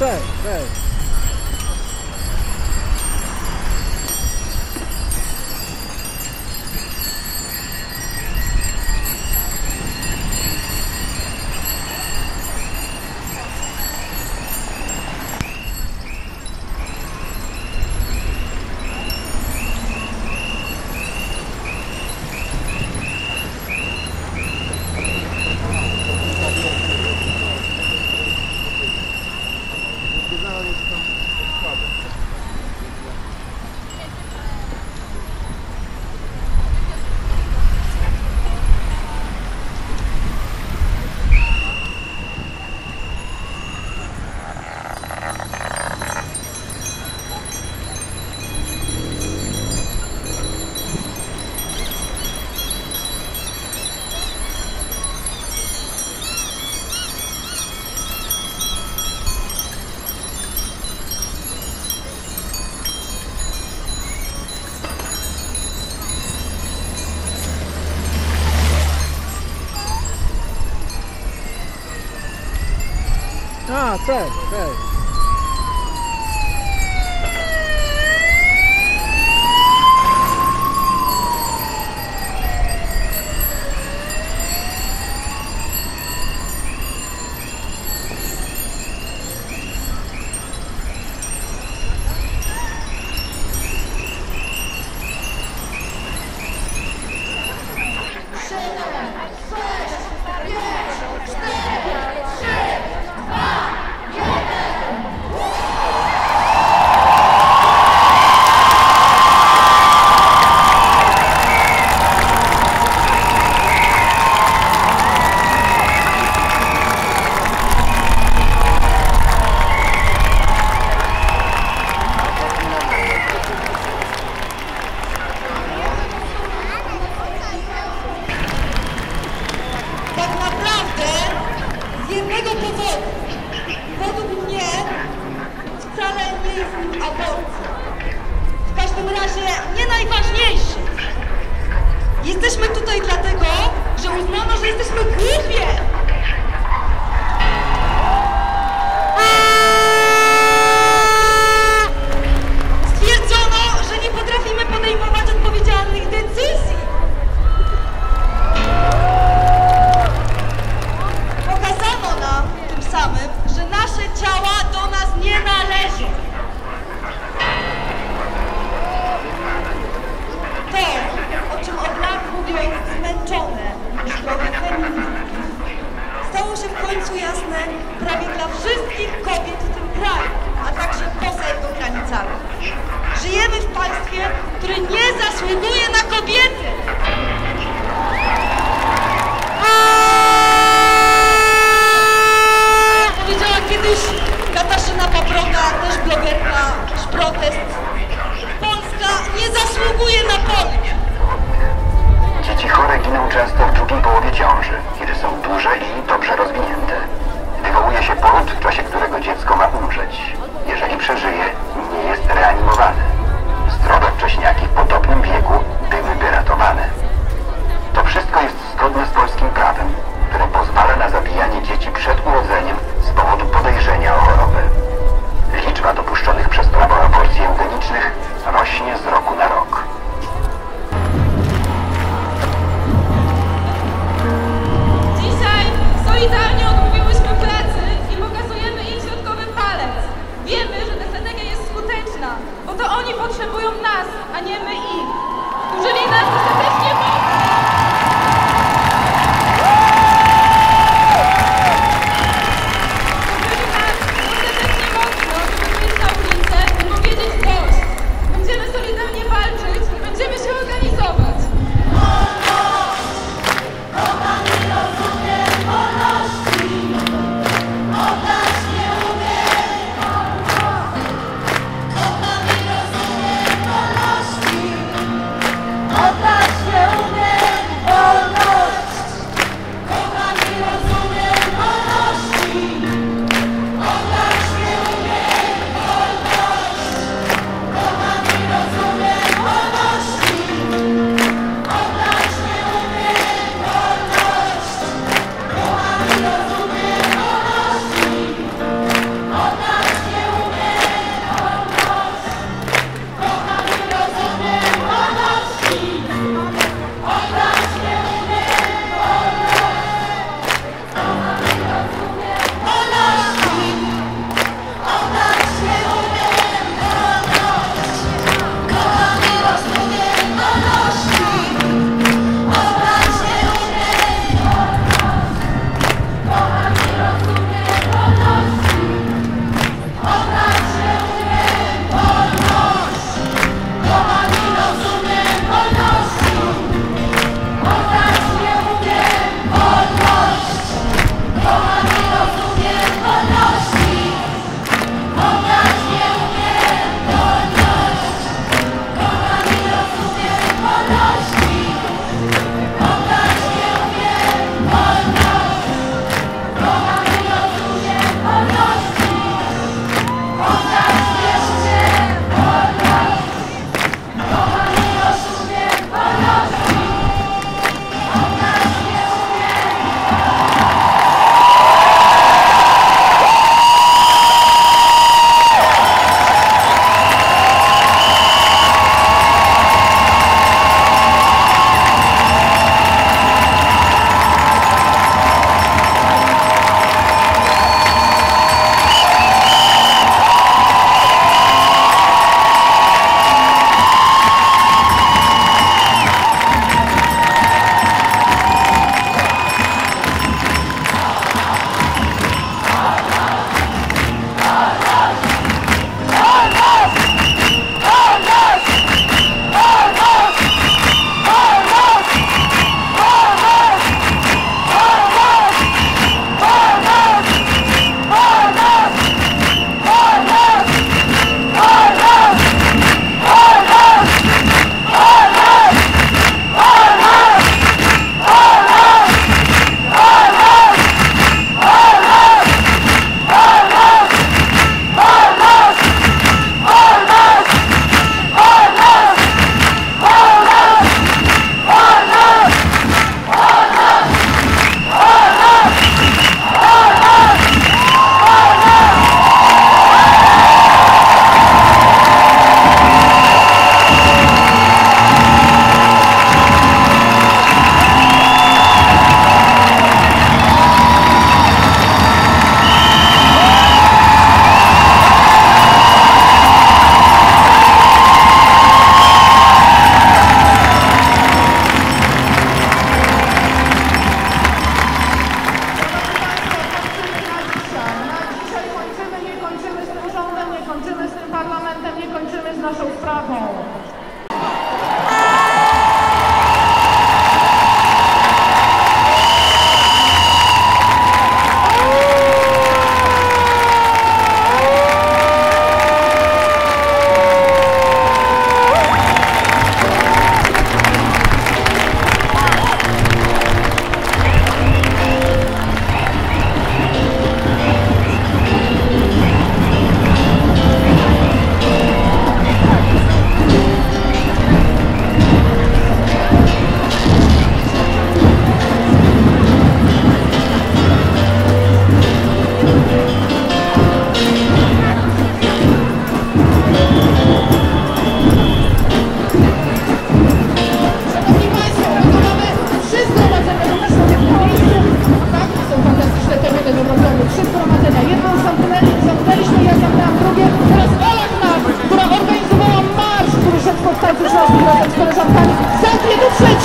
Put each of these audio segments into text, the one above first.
Right, right. প্রায় zmęczone już drogą. Stało się w końcu jasne prawie dla wszystkich kobiet w tym kraju, a także poza jego granicami. Żyjemy w państwie, które nie zasługuje na kobiety! To oni potrzebują nas, a nie my ich, nas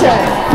Jack.